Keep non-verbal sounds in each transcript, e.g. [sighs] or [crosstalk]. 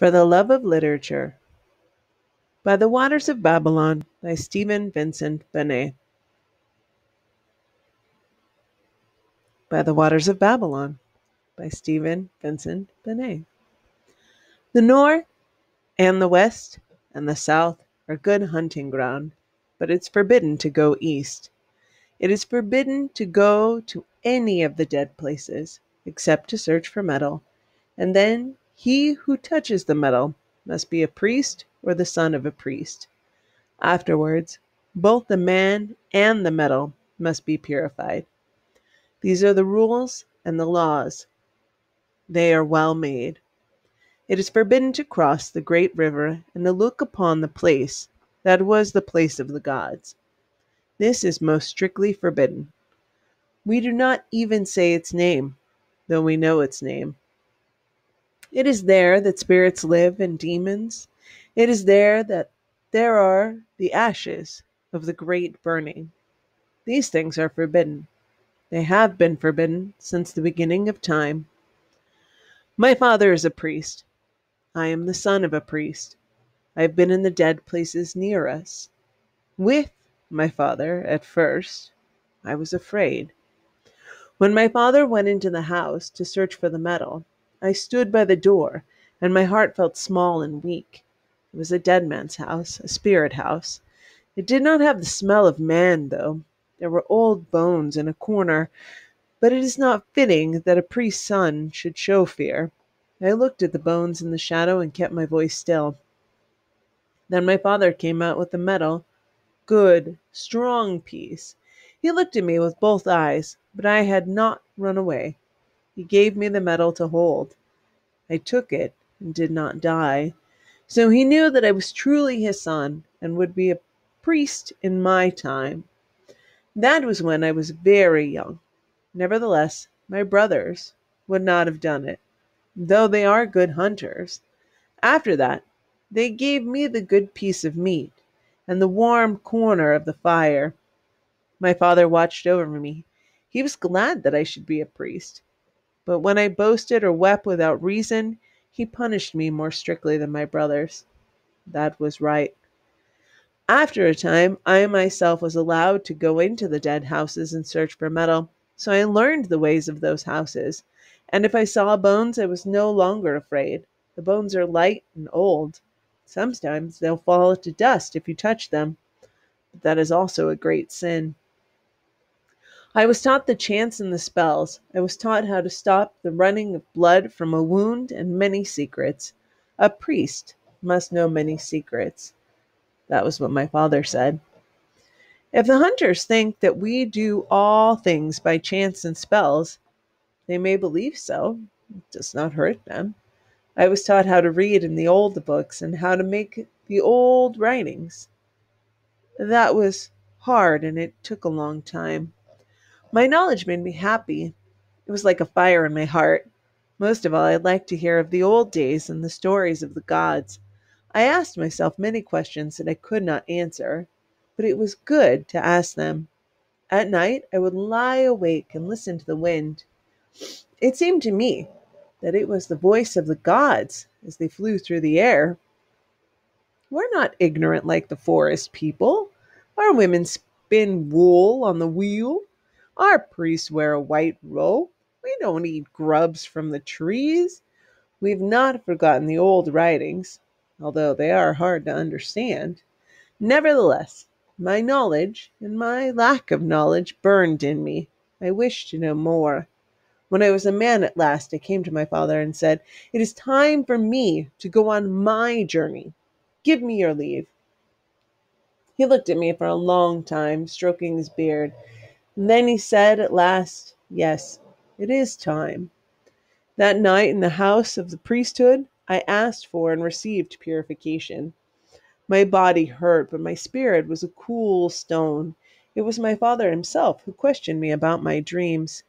For the Love of Literature. By the Waters of Babylon by Stephen Vincent Benet. By the Waters of Babylon by Stephen Vincent Benet. The north and the west and the south are good hunting ground, but it's forbidden to go east. It is forbidden to go to any of the dead places, except to search for metal, and then he who touches the metal must be a priest or the son of a priest. Afterwards, both the man and the metal must be purified. These are the rules and the laws. They are well made. It is forbidden to cross the great river and to look upon the place that was the place of the gods. This is most strictly forbidden. We do not even say its name, though we know its name. It is there that spirits live and demons. It is there that there are the ashes of the great burning. These things are forbidden. They have been forbidden since the beginning of time. My father is a priest. I am the son of a priest. I have been in the dead places near us. With my father, at first, I was afraid. When my father went into the house to search for the metal, I stood by the door, and my heart felt small and weak. It was a dead man's house, a spirit house. It did not have the smell of man, though. There were old bones in a corner, but it is not fitting that a priest's son should show fear. I looked at the bones in the shadow and kept my voice still. Then my father came out with the metal. Good, strong piece. He looked at me with both eyes, but I had not run away. He gave me the metal to hold. I took it and did not die. So he knew that I was truly his son and would be a priest in my time. That was when I was very young. Nevertheless, my brothers would not have done it, though they are good hunters. After that, they gave me the good piece of meat and the warm corner of the fire. My father watched over me. He was glad that I should be a priest. But when I boasted or wept without reason, he punished me more strictly than my brothers. That was right. After a time, I myself was allowed to go into the dead houses and search for metal, so I learned the ways of those houses. And if I saw bones, I was no longer afraid. The bones are light and old. Sometimes they'll fall to dust if you touch them, but that is also a great sin. I was taught the chants and the spells. I was taught how to stop the running of blood from a wound and many secrets. A priest must know many secrets. That was what my father said. If the hunters think that we do all things by chants and spells, they may believe so. It does not hurt them. I was taught how to read in the old books and how to make the old writings. That was hard and it took a long time. My knowledge made me happy. It was like a fire in my heart. Most of all, I liked to hear of the old days and the stories of the gods. I asked myself many questions that I could not answer, but it was good to ask them. At night, I would lie awake and listen to the wind. It seemed to me that it was the voice of the gods as they flew through the air. We're not ignorant like the forest people. Our women spin wool on the wheel. Our priests wear a white robe. We don't eat grubs from the trees. We've not forgotten the old writings, although they are hard to understand. Nevertheless, my knowledge and my lack of knowledge burned in me. I wished to know more. When I was a man at last, I came to my father and said, It is time for me to go on my journey. Give me your leave. He looked at me for a long time, stroking his beard. And then he said at last, Yes, it is time. That night in the house of the priesthood, I asked for and received purification. My body hurt, but my spirit was a cool stone. It was my father himself who questioned me about my dreams.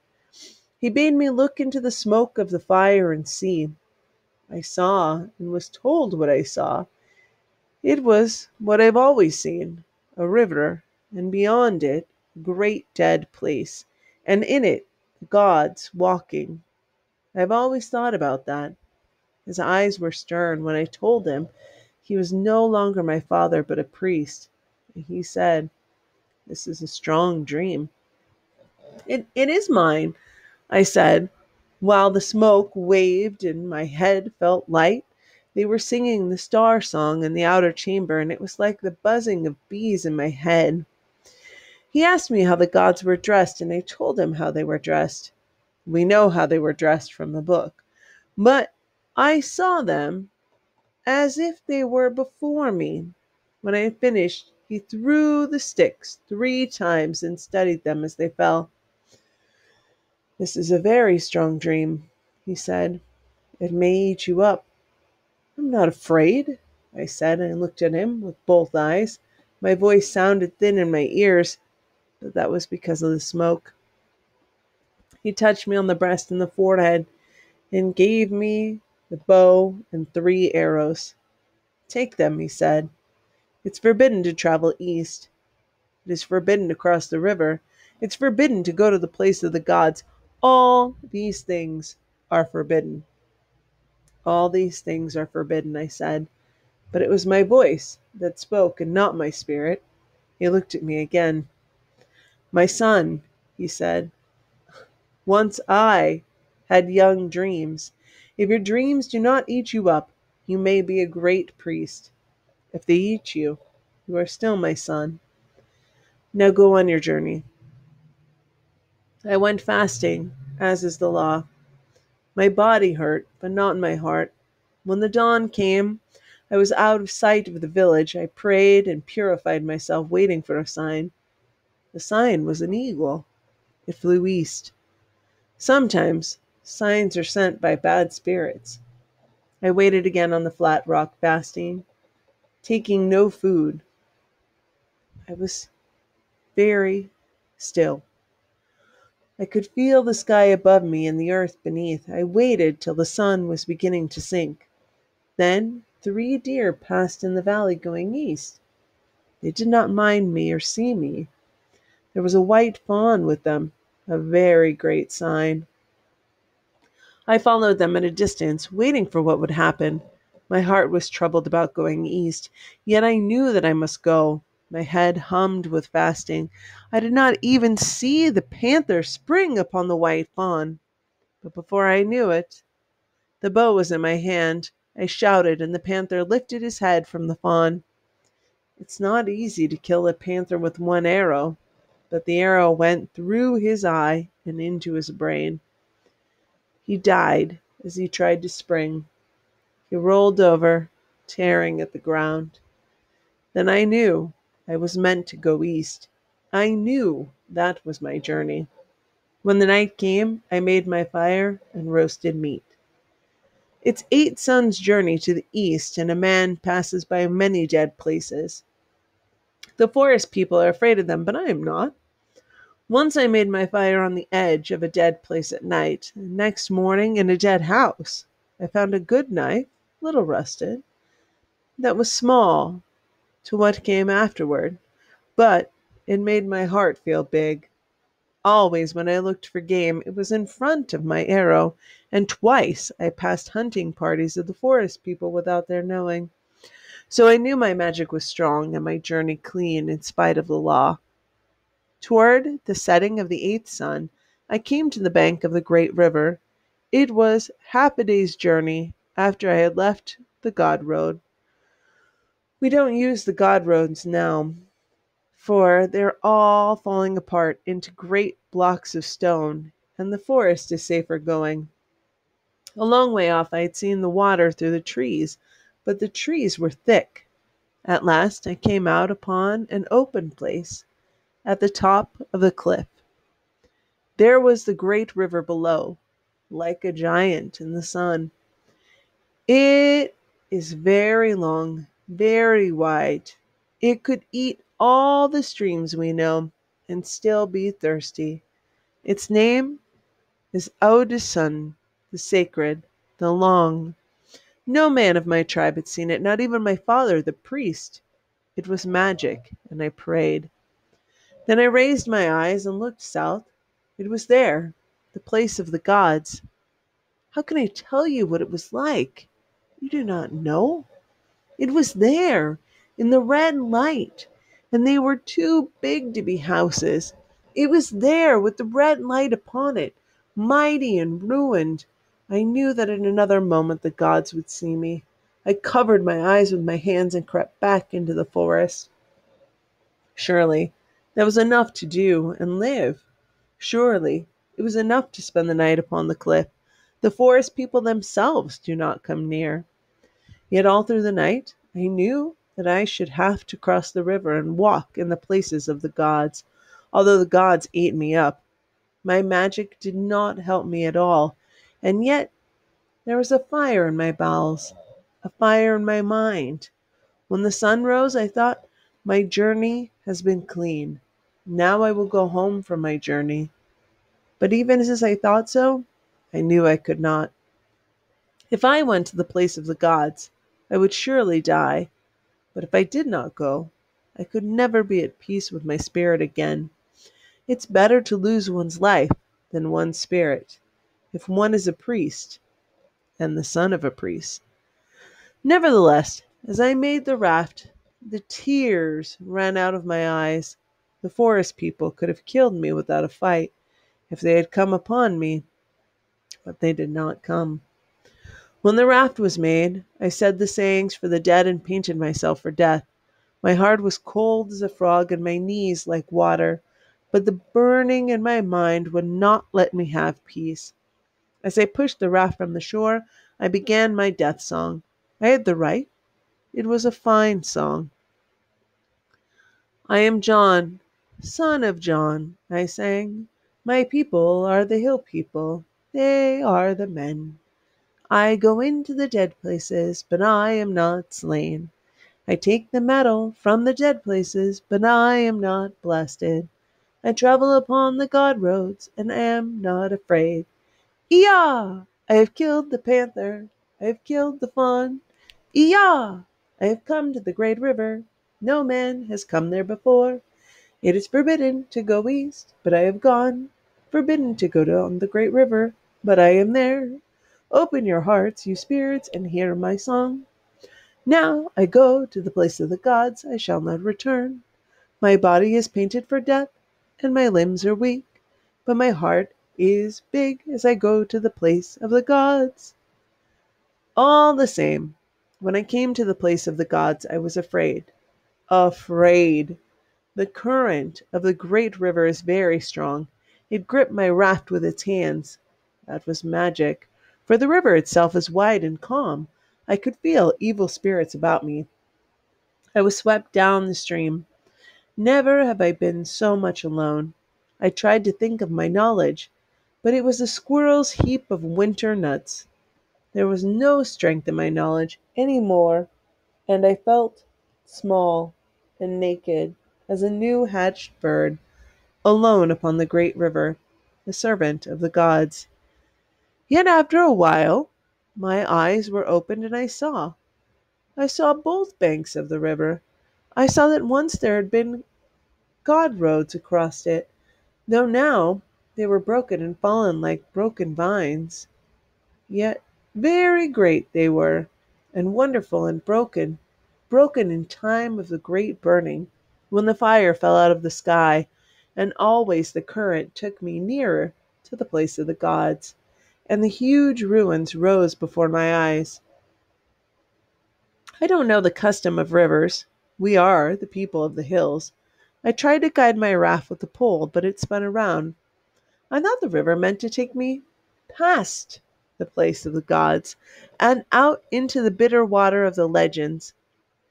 He bade me look into the smoke of the fire and see. I saw and was told what I saw. It was what I've always seen a river, and beyond it, great dead place, and in it gods walking. I've always thought about that. His eyes were stern when I told him he was no longer my father but a priest. And he said, This is a strong dream. It, it is mine, I said, while the smoke waved and my head felt light. They were singing the star song in the outer chamber, and it was like the buzzing of bees in my head. He asked me how the gods were dressed, and I told him how they were dressed. We know how they were dressed from the book. But I saw them as if they were before me. When I had finished, he threw the sticks three times and studied them as they fell. This is a very strong dream, he said. It may eat you up. I'm not afraid, I said, and looked at him with both eyes. My voice sounded thin in my ears, but that was because of the smoke. He touched me on the breast and the forehead and gave me the bow and three arrows. Take them, he said. It's forbidden to travel east. It is forbidden to cross the river. It's forbidden to go to the place of the gods. All these things are forbidden. All these things are forbidden, I said. But it was my voice that spoke and not my spirit. He looked at me again. My son, he said, once I had young dreams. If your dreams do not eat you up, you may be a great priest. If they eat you, you are still my son. Now go on your journey. I went fasting, as is the law. My body hurt, but not my heart. When the dawn came, I was out of sight of the village. I prayed and purified myself, waiting for a sign. The sign was an eagle. It flew east. Sometimes signs are sent by bad spirits. I waited again on the flat rock, fasting, taking no food. I was very still. I could feel the sky above me and the earth beneath. I waited till the sun was beginning to sink. Then three deer passed in the valley going east. They did not mind me or see me. There was a white fawn with them, a very great sign. I followed them at a distance, waiting for what would happen. My heart was troubled about going east, yet I knew that I must go. My head hummed with fasting. I did not even see the panther spring upon the white fawn. But before I knew it, the bow was in my hand. I shouted, and the panther lifted his head from the fawn. It's not easy to kill a panther with one arrow, but the arrow went through his eye and into his brain. He died as he tried to spring. He rolled over, tearing at the ground. Then I knew I was meant to go east. I knew that was my journey. When the night came, I made my fire and roasted meat. It's eight suns' journey to the east, and a man passes by many dead places. The forest people are afraid of them, but I am not. Once I made my fire on the edge of a dead place at night. And next morning, in a dead house, I found a good knife, little rusted, that was small to what came afterward, but it made my heart feel big. Always when I looked for game, it was in front of my arrow, and twice I passed hunting parties of the forest people without their knowing. So I knew my magic was strong and my journey clean in spite of the law. Toward the setting of the eighth sun, I came to the bank of the great river. It was half a day's journey after I had left the God road. We don't use the God roads now, for they're all falling apart into great blocks of stone, and the forest is safer going. A long way off I had seen the water through the trees, but the trees were thick. At last I came out upon an open place at the top of the cliff. There was the great river below, like a giant in the sun. It is very long very wide. It could eat all the streams we know and still be thirsty. Its name is Ou-dis-sun, the sacred, the long. No man of my tribe had seen it, not even my father, the priest. It was magic, and I prayed. Then I raised my eyes and looked south. It was there, the place of the gods. How can I tell you what it was like? You do not know? It was there, in the red light, and they were too big to be houses. It was there, with the red light upon it, mighty and ruined. I knew that in another moment the gods would see me. I covered my eyes with my hands and crept back into the forest. Surely there was enough to do and live. Surely it was enough to spend the night upon the cliff. The forest people themselves do not come near. Yet all through the night I knew that I should have to cross the river and walk in the places of the gods, although the gods ate me up. My magic did not help me at all, and yet there was a fire in my bowels, a fire in my mind. When the sun rose, I thought, My journey has been clean. Now I will go home from my journey. But even as I thought so, I knew I could not. If I went to the place of the gods, I would surely die. But if I did not go, I could never be at peace with my spirit again. It's better to lose one's life than one's spirit, if one is a priest and the son of a priest. Nevertheless, as I made the raft, the tears ran out of my eyes. The forest people could have killed me without a fight if they had come upon me, but they did not come. When the raft was made, I said the sayings for the dead and painted myself for death. My heart was cold as a frog and my knees like water, but the burning in my mind would not let me have peace. As I pushed the raft from the shore, I began my death song. I had the right. It was a fine song. I am John, son of John, I sang. My people are the hill people, they are the men. I go into the dead places, but I am not slain. I take the metal from the dead places, but I am not blasted. I travel upon the god roads and am not afraid. Eeah! I have killed the panther, I have killed the fawn. Eeah! I have come to the great river. No man has come there before. It is forbidden to go east, but I have gone. Forbidden to go down the great river, but I am there. Open your hearts, you spirits, and hear my song. Now I go to the place of the gods, I shall not return. My body is painted for death, and my limbs are weak, but my heart is big as I go to the place of the gods. All the same, when I came to the place of the gods, I was afraid. Afraid. The current of the great river is very strong. It gripped my raft with its hands. That was magic, for the river itself is wide and calm. I could feel evil spirits about me. I was swept down the stream. Never have I been so much alone. I tried to think of my knowledge, but it was a squirrel's heap of winter nuts. There was no strength in my knowledge any more, and I felt small and naked as a new hatched bird, alone upon the great river, the servant of the gods. Yet after a while my eyes were opened and I saw. I saw both banks of the river. I saw that once there had been god roads across it, though now they were broken and fallen like broken vines. Yet very great they were, and wonderful and broken, broken in time of the great burning when the fire fell out of the sky, and always the current took me nearer to the place of the gods, and the huge ruins rose before my eyes. I don't know the custom of rivers. We are the people of the hills. I tried to guide my raft with the pole, but it spun around. I thought the river meant to take me past the place of the gods and out into the bitter water of the legends.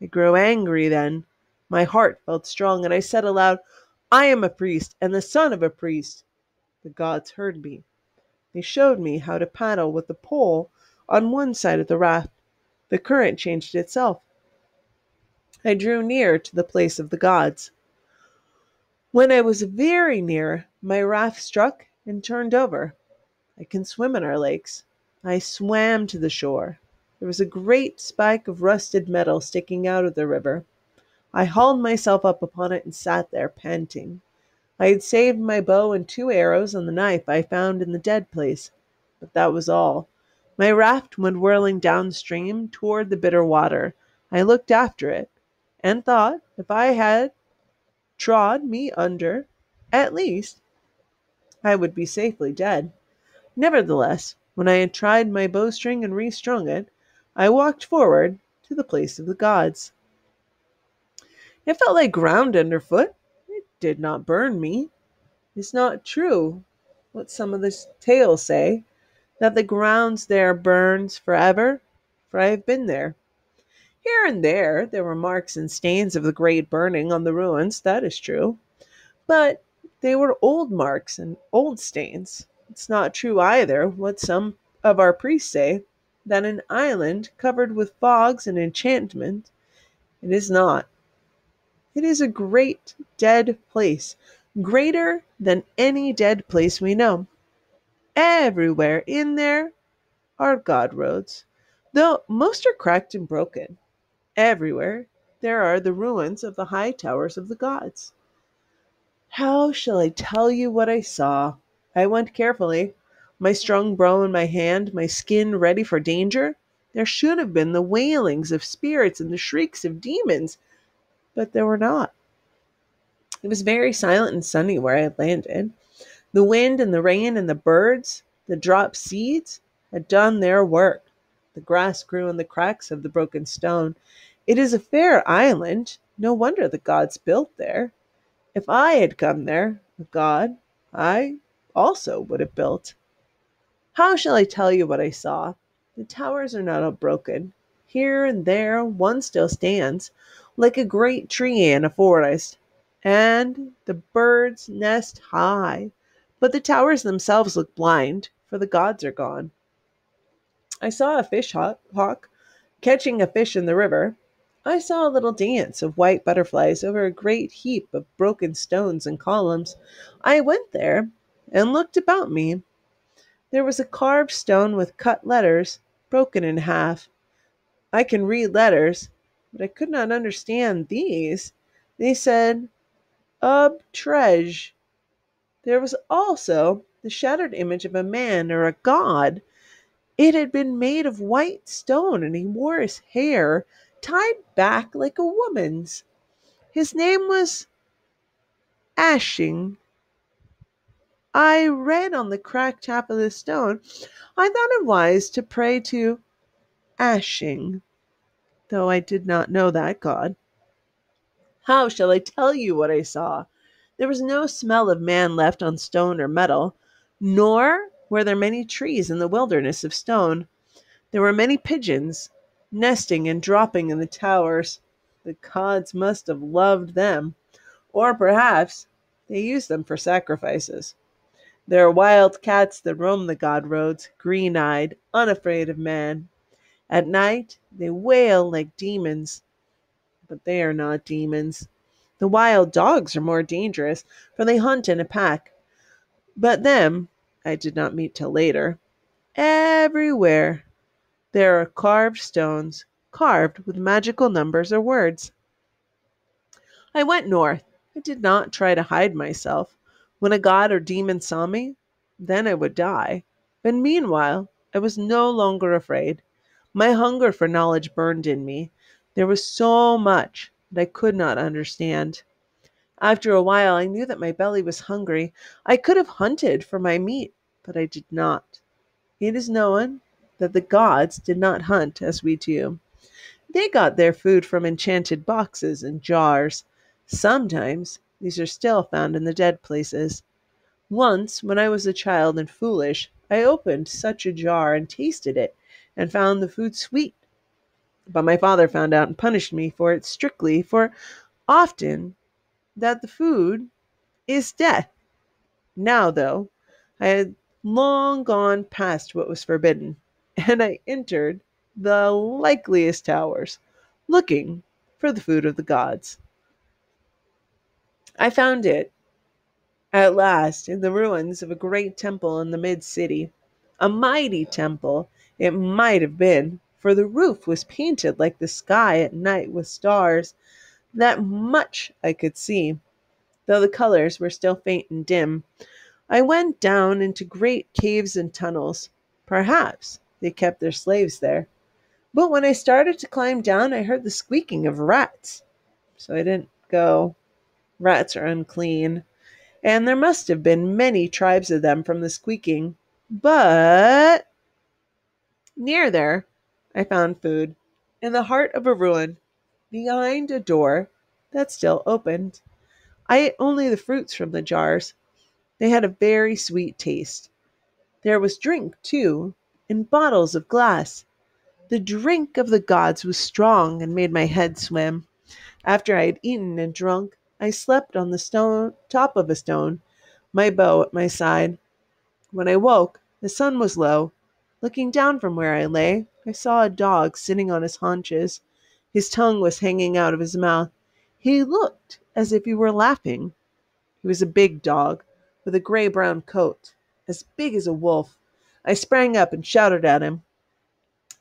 I grew angry then. My heart felt strong, and I said aloud, I am a priest, and the son of a priest. The gods heard me. They showed me how to paddle with the pole on one side of the raft. The current changed itself. I drew near to the place of the gods. When I was very near, my raft struck and turned over. I can swim in our lakes. I swam to the shore. There was a great spike of rusted metal sticking out of the river. I hauled myself up upon it and sat there, panting. I had saved my bow and two arrows and the knife I found in the dead place, but that was all. My raft went whirling downstream toward the bitter water. I looked after it, and thought if I had trod me under, at least I would be safely dead. Nevertheless, when I had tried my bowstring and restrung it, I walked forward to the place of the gods. It felt like ground underfoot. It did not burn me. It's not true what some of the tales say that the grounds there burns forever, for I have been there. Here and there there were marks and stains of the great burning on the ruins, that is true. But they were old marks and old stains. It's not true either what some of our priests say that an island covered with fogs and enchantment. It is not. It is a great dead place, greater than any dead place we know. Everywhere in there are God roads, though most are cracked and broken. Everywhere there are the ruins of the high towers of the gods. How shall I tell you what I saw? I went carefully, my strong bow in my hand, my skin ready for danger. There should have been the wailings of spirits and the shrieks of demons, but there were not. It was very silent and sunny where I had landed. The wind and the rain and the birds, the dropped seeds, had done their work. The grass grew in the cracks of the broken stone. It is a fair island. No wonder the gods built there. If I had come there, a god, I also would have built. How shall I tell you what I saw? The towers are not all broken. Here and there one still stands, like a great tree in a forest, and the birds nest high. But the towers themselves look blind, for the gods are gone. I saw a fish hawk catching a fish in the river. I saw a little dance of white butterflies over a great heap of broken stones and columns. I went there and looked about me. There was a carved stone with cut letters, broken in half. I can read letters, but I could not understand these. They said, Ub Trej. There was also the shattered image of a man or a god. It had been made of white stone, and he wore his hair tied back like a woman's. His name was Ashing. I read on the cracked top of the stone, I thought it wise to pray to Ashing, though I did not know that god. How shall I tell you what I saw? There was no smell of man left on stone or metal, nor were there many trees in the wilderness of stone. There were many pigeons nesting and dropping in the towers. The gods must have loved them, or perhaps they used them for sacrifices. There are wild cats that roam the god roads, green eyed, unafraid of man. At night they wail like demons, but they are not demons. The wild dogs are more dangerous, for they hunt in a pack. But them I did not meet till later. Everywhere there are carved stones, carved with magical numbers or words. I went north. I did not try to hide myself. When a god or demon saw me, then I would die. But meanwhile, I was no longer afraid. My hunger for knowledge burned in me. There was so much that I could not understand. After a while, I knew that my belly was hungry. I could have hunted for my meat, but I did not. It is known that the gods did not hunt as we do. They got their food from enchanted boxes and jars. Sometimes these are still found in the dead places. Once, when I was a child and foolish, I opened such a jar and tasted it, and found the food sweet. But my father found out and punished me for it strictly, for often that the food is death. Now, though, I had long gone past what was forbidden, [laughs] and I entered the likeliest towers, looking for the food of the gods. I found it at last in the ruins of a great temple in the mid city. A mighty temple it might have been, for the roof was painted like the sky at night with stars. That much I could see, though the colors were still faint and dim. I went down into great caves and tunnels. Perhaps they kept their slaves there. But when I started to climb down, I heard the squeaking of rats. So I didn't go. Rats are unclean. And there must have been many tribes of them from the squeaking. But near there, I found food in the heart of a ruin, behind a door that still opened. I ate only the fruits from the jars. They had a very sweet taste. There was drink, too, in bottles of glass. The drink of the gods was strong and made my head swim. After I had eaten and drunk, I slept on the stone top of a stone, my bow at my side. When I woke, the sun was low. Looking down from where I lay, I saw a dog sitting on his haunches. His tongue was hanging out of his mouth. He looked as if he were laughing. He was a big dog with a gray brown coat, as big as a wolf. I sprang up and shouted at him,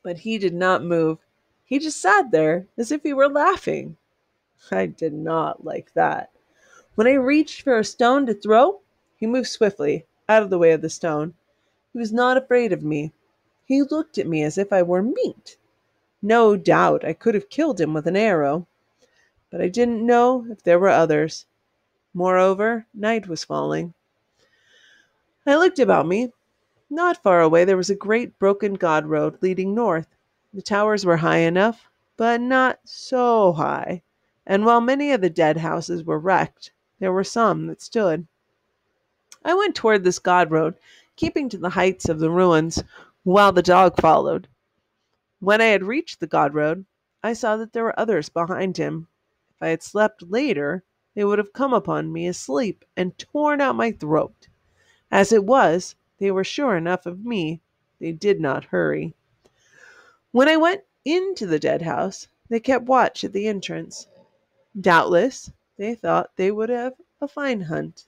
but he did not move. He just sat there as if he were laughing. I did not like that. When I reached for a stone to throw, he moved swiftly out of the way of the stone. He was not afraid of me. He looked at me as if I were meat. No doubt I could have killed him with an arrow, but I didn't know if there were others. Moreover, night was falling. I looked about me. Not far away there was a great broken god road leading north. The towers were high enough, but not so high, and while many of the dead houses were wrecked, there were some that stood. I went toward this god road, keeping to the heights of the ruins, while the dog followed. When I had reached the god road, I saw that there were others behind him. If I had slept later, they would have come upon me asleep and torn out my throat. As it was, they were sure enough of me. They did not hurry. When I went into the dead house, they kept watch at the entrance. Doubtless, they thought they would have a fine hunt.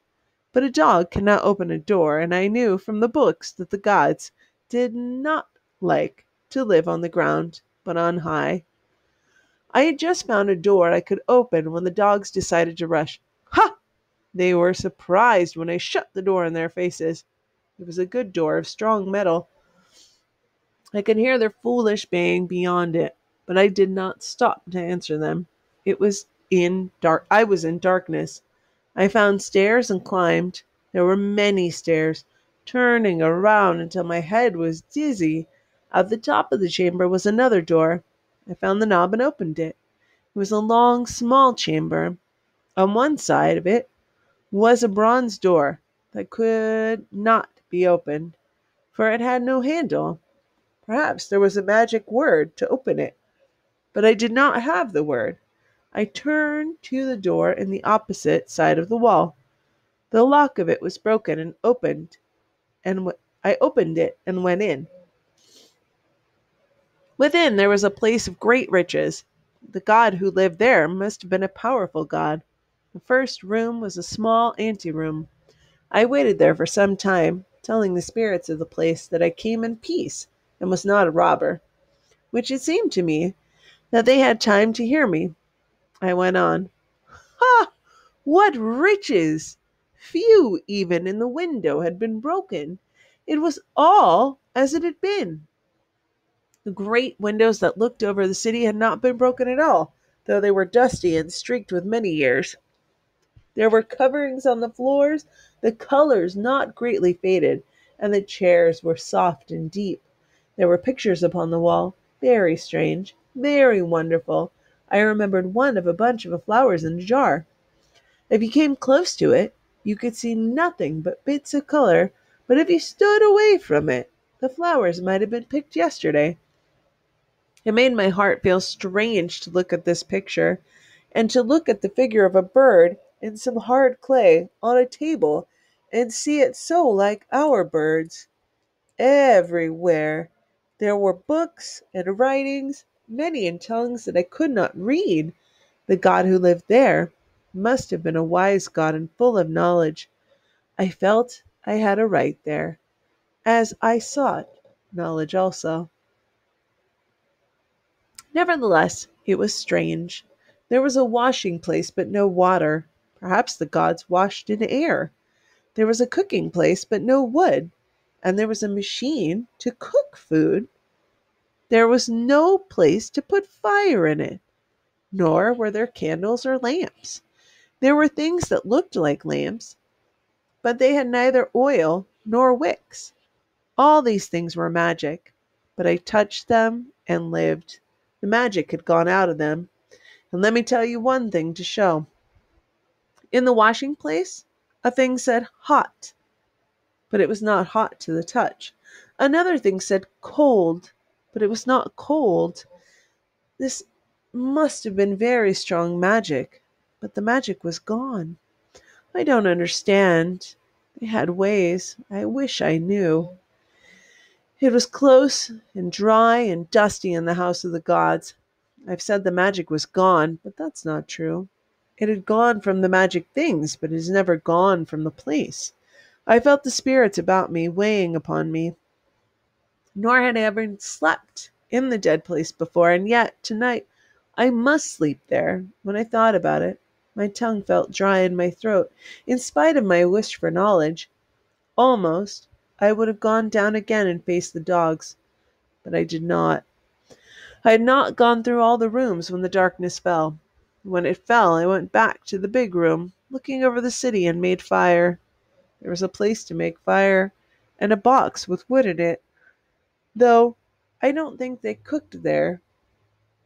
But a dog cannot open a door, and I knew from the books that the gods did not like to live on the ground, but on high. I had just found a door I could open when the dogs decided to rush. Ha! They were surprised when I shut the door in their faces. It was a good door of strong metal. I could hear their foolish baying beyond it, but I did not stop to answer them. It was in dark I was in darkness. I found stairs and climbed. There were many stairs, turning around until my head was dizzy. At the top of the chamber was another door. I found the knob and opened it. It was a long, small chamber. On one side of it was a bronze door that could not be opened, for it had no handle. Perhaps there was a magic word to open it, but I did not have the word. I turned to the door in the opposite side of the wall. The lock of it was broken and opened, and w- I opened it and went in. Within there was a place of great riches. The god who lived there must have been a powerful god. The first room was a small anteroom. I waited there for some time, telling the spirits of the place that I came in peace and was not a robber, which it seemed to me that they had time to hear me. I went on. Ha! What riches! Few even in the window had been broken. It was all as it had been. The great windows that looked over the city had not been broken at all, though they were dusty and streaked with many years. There were coverings on the floors, the colors not greatly faded, and the chairs were soft and deep. There were pictures upon the wall, very strange, very wonderful. I remembered one of a bunch of flowers in a jar. If you came close to it, you could see nothing but bits of color, but if you stood away from it, the flowers might have been picked yesterday. It made my heart feel strange to look at this picture, and to look at the figure of a bird in some hard clay on a table and see it so like our birds. Everywhere there were books and writings, many in tongues that I could not read. The God who lived there must have been a wise God and full of knowledge. I felt I had a right there, as I sought knowledge also. Nevertheless, it was strange. There was a washing place, but no water. Perhaps the gods washed in air. There was a cooking place, but no wood. And there was a machine to cook food, There was no place to put fire in it, nor were there candles or lamps. There were things that looked like lamps, but they had neither oil nor wicks. All these things were magic, but I touched them and lived. The magic had gone out of them. And let me tell you one thing to show. In the washing place, a thing said hot, but it was not hot to the touch. Another thing said cold, but it was not cold. This must have been very strong magic, but the magic was gone. I don't understand. They had ways. I wish I knew. It was close and dry and dusty in the house of the gods. I've said the magic was gone, but that's not true. It had gone from the magic things, but it has never gone from the place. I felt the spirits about me weighing upon me. Nor had I ever slept in the dead place before, and yet tonight I must sleep there. When I thought about it, my tongue felt dry in my throat, in spite of my wish for knowledge. Almost I would have gone down again and faced the dogs, but I did not. I had not gone through all the rooms when the darkness fell. When it fell, I went back to the big room, looking over the city, and made fire. There was a place to make fire, and a box with wood in it, though I don't think they cooked there.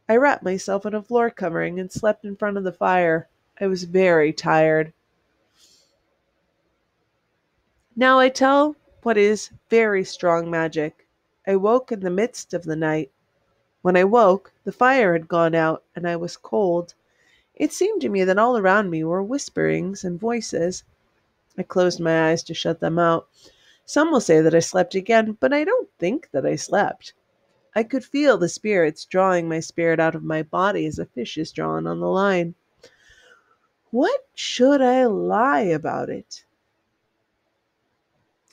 I wrapped myself in a floor covering and slept in front of the fire. I was very tired. Now I tell what is very strong magic. I woke in the midst of the night. When I woke, the fire had gone out, and I was cold. It seemed to me that all around me were whisperings and voices. I closed my eyes to shut them out. Some will say that I slept again, but I don't think that I slept. I could feel the spirits drawing my spirit out of my body as a fish is drawn on the line. What should I lie about it?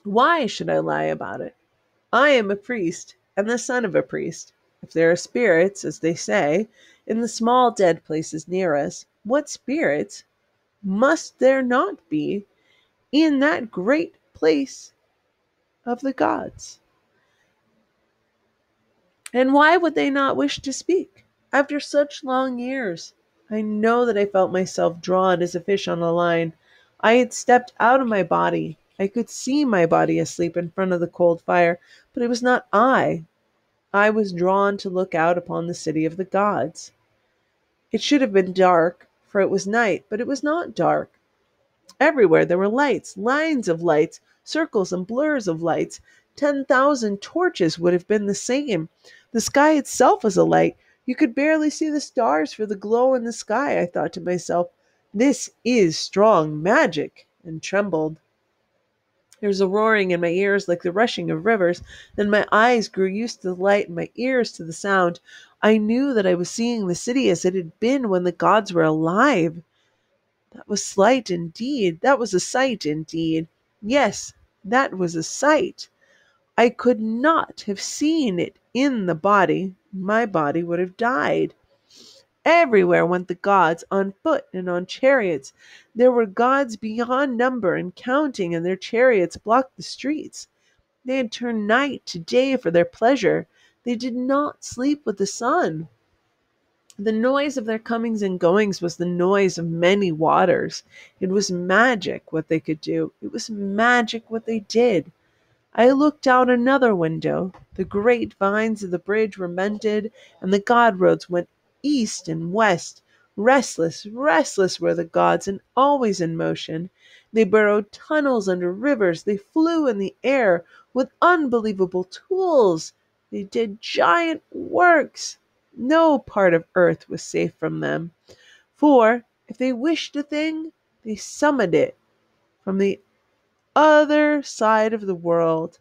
Why should I lie about it? I am a priest, and the son of a priest. If there are spirits, as they say, in the small dead places near us, what spirits must there not be in that great place of the gods? And why would they not wish to speak after such long years? I know that I felt myself drawn as a fish on a line. I had stepped out of my body I could see my body asleep in front of the cold fire, but it was not I. I was drawn to look out upon the city of the gods. It should have been dark, for it was night, but it was not dark. Everywhere there were lights, lines of lights, circles and blurs of lights. Ten thousand torches would have been the same. The sky itself was a light. You could barely see the stars for the glow in the sky. I thought to myself, this is strong magic, and trembled. There was a roaring in my ears like the rushing of rivers. Then my eyes grew used to the light and my ears to the sound. I knew that I was seeing the city as it had been when the gods were alive. That was slight indeed. That was a sight indeed. Yes, that was a sight. I could not have seen it in the body. My body would have died. Everywhere went the gods, on foot and on chariots. There were gods beyond number and counting, and their chariots blocked the streets. They had turned night to day for their pleasure. They did not sleep with the sun. The noise of their comings and goings was the noise of many waters. It was magic what they could do. It was magic what they did. I looked out another window. The great vines of the bridge were mended, and the god roads went east and west. Restless, restless were the gods, and always in motion. They burrowed tunnels under rivers. They flew in the air with unbelievable tools. They did giant works. No part of earth was safe from them. For if they wished a thing, they summoned it from the other side of the world.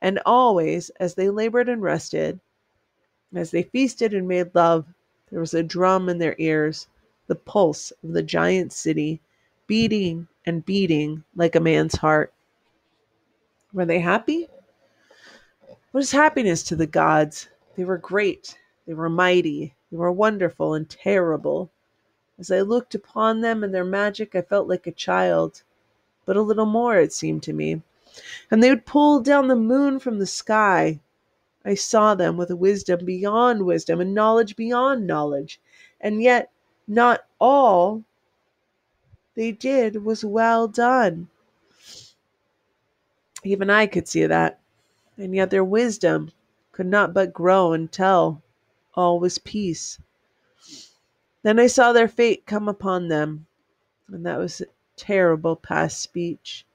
And always, as they labored and rested, as they feasted and made love, there was a drum in their ears, the pulse of the giant city, beating and beating like a man's heart. Were they happy? What is happiness to the gods? They were great, they were mighty, they were wonderful and terrible. As I looked upon them and their magic, I felt like a child, but a little more, it seemed to me. And they would pull down the moon from the sky. I saw them with a wisdom beyond wisdom and knowledge beyond knowledge, and yet not all they did was well done. Even I could see that, and yet their wisdom could not but grow until all was peace. Then I saw their fate come upon them, and that was terrible past speech.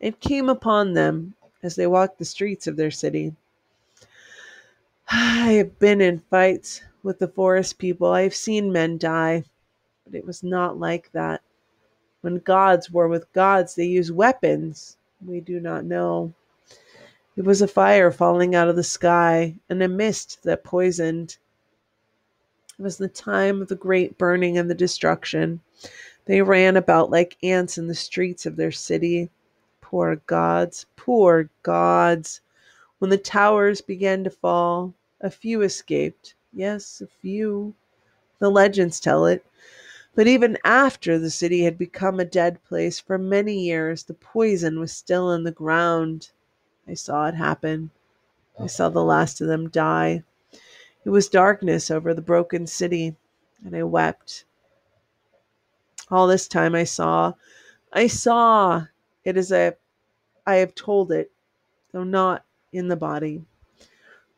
It came upon them as they walked the streets of their city. [sighs] I have been in fights with the forest people. I have seen men die, but it was not like that. When gods war with gods, they use weapons we do not know. It was a fire falling out of the sky and a mist that poisoned. It was the time of the great burning and the destruction. They ran about like ants in the streets of their city. Poor gods, poor gods. When the towers began to fall, a few escaped. Yes, a few. The legends tell it. But even after the city had become a dead place for many years, the poison was still in the ground. I saw it happen. I saw the last of them die. It was darkness over the broken city, and I wept. All this time I saw, I saw it as I, I have told it, though not in the body.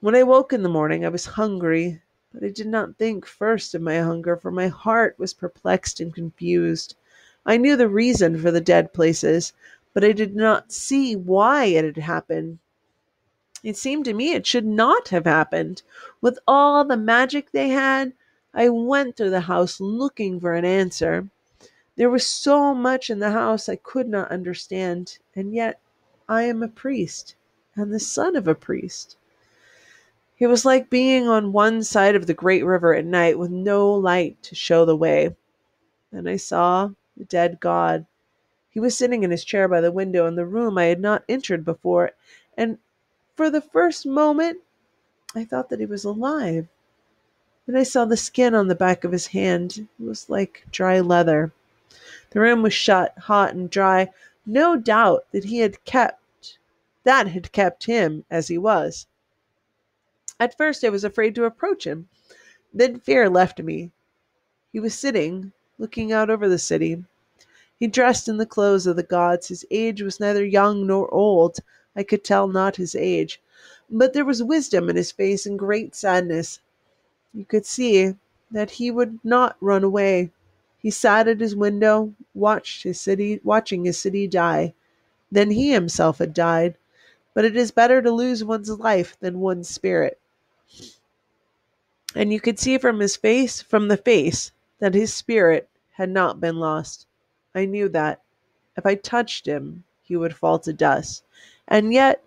When I woke in the morning, I was hungry, but I did not think first of my hunger, for my heart was perplexed and confused. I knew the reason for the dead places, but I did not see why it had happened. It seemed to me it should not have happened. With all the magic they had, I went through the house looking for an answer. There was so much in the house I could not understand, and yet I am a priest and the son of a priest. It was like being on one side of the great river at night with no light to show the way. Then I saw the dead god. He was sitting in his chair by the window in the room I had not entered before, and for the first moment I thought that he was alive. Then I saw the skin on the back of his hand. It was like dry leather. The room was shut, hot and dry. No doubt that he had kept that had kept him as he was. At first I was afraid to approach him. Then fear left me. He was sitting, looking out over the city. He dressed in the clothes of the gods. His age was neither young nor old. I could tell not his age. But there was wisdom in his face and great sadness. You could see that he would not run away. He sat at his window, watched his city, watching his city die. Then he himself had died. But it is better to lose one's life than one's spirit. And you could see from his face, from the face, that his spirit had not been lost. I knew that. If I touched him, he would fall to dust. And yet,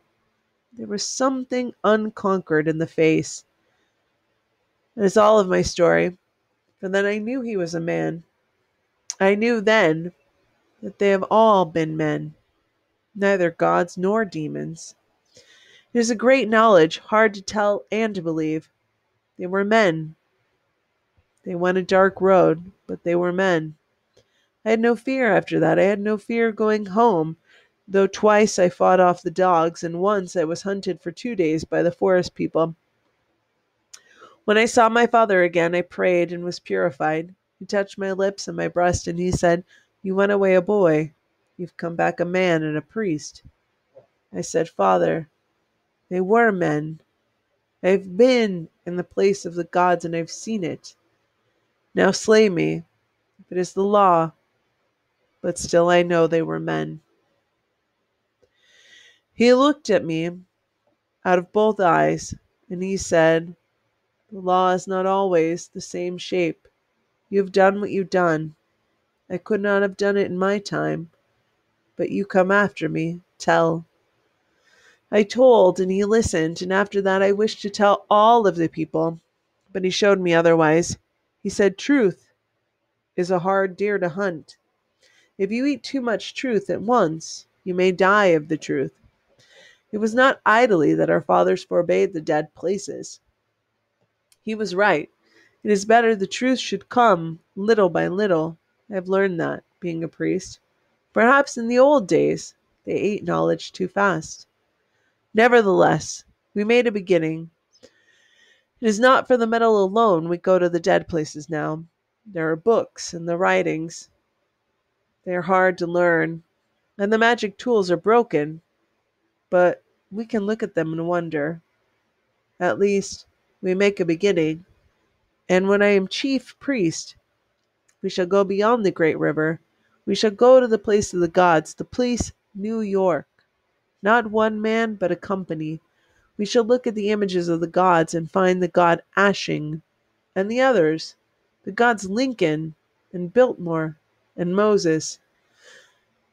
there was something unconquered in the face. That is all of my story. For then I knew he was a man. I knew then that they have all been men, neither gods nor demons. It is a great knowledge, hard to tell and to believe. They were men. They went a dark road, but they were men. I had no fear after that. I had no fear going home, though twice I fought off the dogs, and once I was hunted for two days by the forest people. When I saw my father again, I prayed and was purified. He touched my lips and my breast, and he said, You went away a boy. You've come back a man and a priest. I said, Father, they were men, I've been in the place of the gods and I've seen it. Now slay me, if it is the law, but still I know they were men. He looked at me out of both eyes, and he said, The law is not always the same shape. You have done what you've done. I could not have done it in my time, but you come after me. Tell. I told, and he listened, and after that I wished to tell all of the people, but he showed me otherwise. He said, Truth is a hard deer to hunt. If you eat too much truth at once, you may die of the truth. It was not idly that our fathers forbade the dead places. He was right. It is better the truth should come little by little. I have learned that, being a priest. Perhaps in the old days they ate knowledge too fast. Nevertheless, we made a beginning. It is not for the metal alone we go to the dead places now. There are books and the writings. They are hard to learn, and the magic tools are broken, but we can look at them and wonder. At least, we make a beginning. And when I am chief priest, we shall go beyond the great river. We shall go to the place of the gods, the place New York. Not one man, but a company. We shall look at the images of the gods and find the god Ashing and the others, the gods Lincoln and Biltmore and Moses.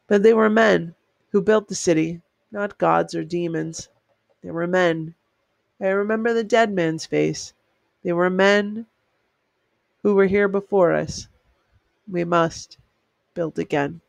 But they were men who built the city, not gods or demons. They were men. I remember the dead man's face. They were men who were here before us. We must build again.